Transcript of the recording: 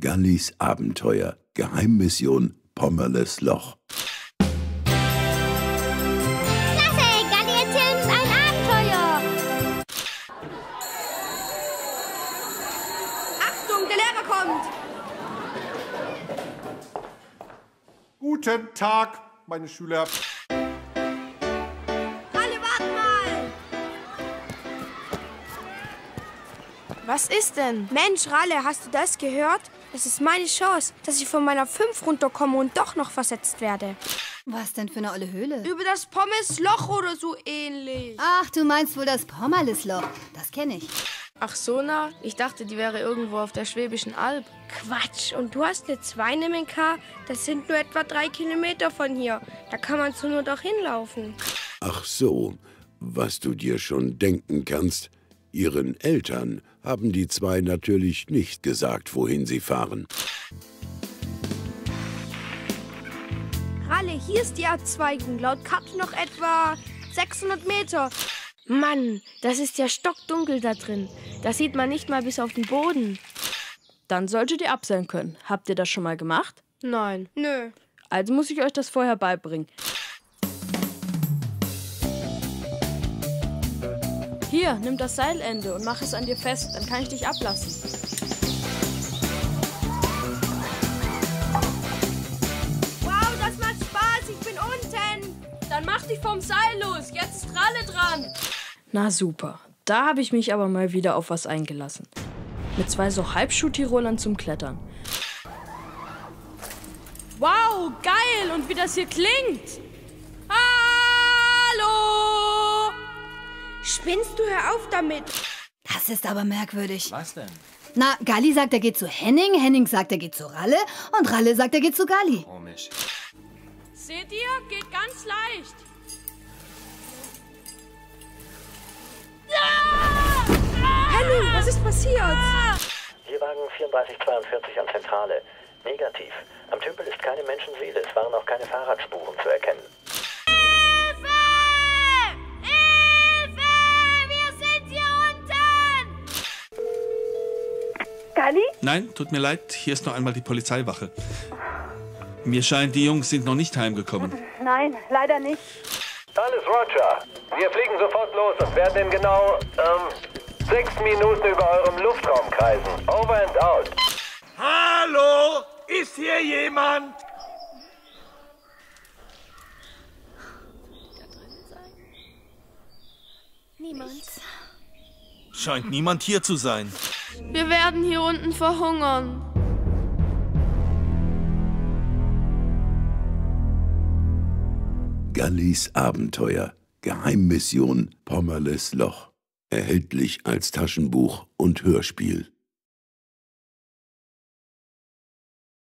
Gallis Abenteuer. Geheimmission Pommerles Loch. Klasse, Galli erzählt uns ein Abenteuer. Achtung, der Lehrer kommt! Guten Tag, meine Schüler. Was ist denn? Mensch, Ralle, hast du das gehört? Das ist meine Chance, dass ich von meiner 5 runterkomme und doch noch versetzt werde. Was denn für eine olle Höhle? Über das Pommesloch oder so ähnlich. Ach, du meinst wohl das Pommerlisloch. Das kenne ich. Ach so, na, ich dachte, die wäre irgendwo auf der Schwäbischen Alb. Quatsch, und du hast eine 2 im NK? Das sind nur etwa drei Kilometer von hier. Da kann man zur Not auch hinlaufen. Ach so, was du dir schon denken kannst. Ihren Eltern haben die zwei natürlich nicht gesagt, wohin sie fahren. Ralle, hier ist die Abzweigung. Laut Karte noch etwa 600 Meter. Mann, das ist ja stockdunkel da drin. Da sieht man nicht mal bis auf den Boden. Dann solltet ihr abseilen können. Habt ihr das schon mal gemacht? Nein. Nö. Also muss ich euch das vorher beibringen. Hier, nimm das Seilende und mach es an dir fest, dann kann ich dich ablassen. Wow, das macht Spaß. Ich bin unten. Dann mach dich vom Seil los. Jetzt ist Ralle dran. Na super. Da habe ich mich aber mal wieder auf was eingelassen. Mit zwei so Halbschuh-Tirolern zum Klettern. Wow, geil! Und wie das hier klingt! Spinnst du? Hör auf damit. Das ist aber merkwürdig. Was denn? Na, Galli sagt, er geht zu Henning, Henning sagt, er geht zu Ralle und Ralle sagt, er geht zu Galli. Komisch. Seht ihr? Geht ganz leicht. Henning, was ist passiert? Hier Wagen 3442 an Zentrale. Negativ. Am Tümpel ist keine Menschenseele. Es waren auch keine Fahrradspuren zu erkennen. Galli? Nein, tut mir leid, hier ist noch einmal die Polizeiwache. Mir scheint, die Jungs sind noch nicht heimgekommen. Nein, leider nicht. Alles Roger. Wir fliegen sofort los und werden in genau, ähm, sechs Minuten über eurem Luftraum kreisen. Over and out. Hallo? Ist hier jemand? Scheint niemand hier zu sein. Wir werden hier unten verhungern. Gallis Abenteuer. Geheimmission Pommerles Loch. Erhältlich als Taschenbuch und Hörspiel.